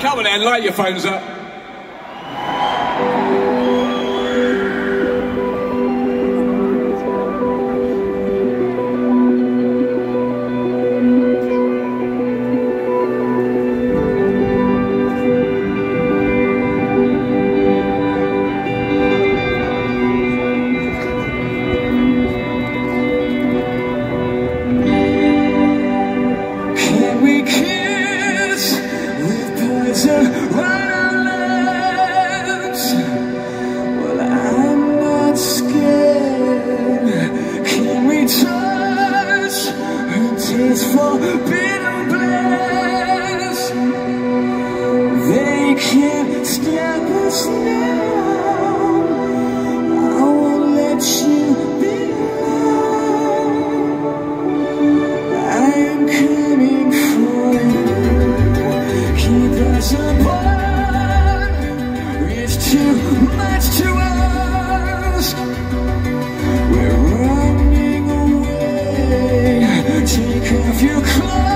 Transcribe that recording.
Come on then, light your phones up. Scared. Take off your clothes.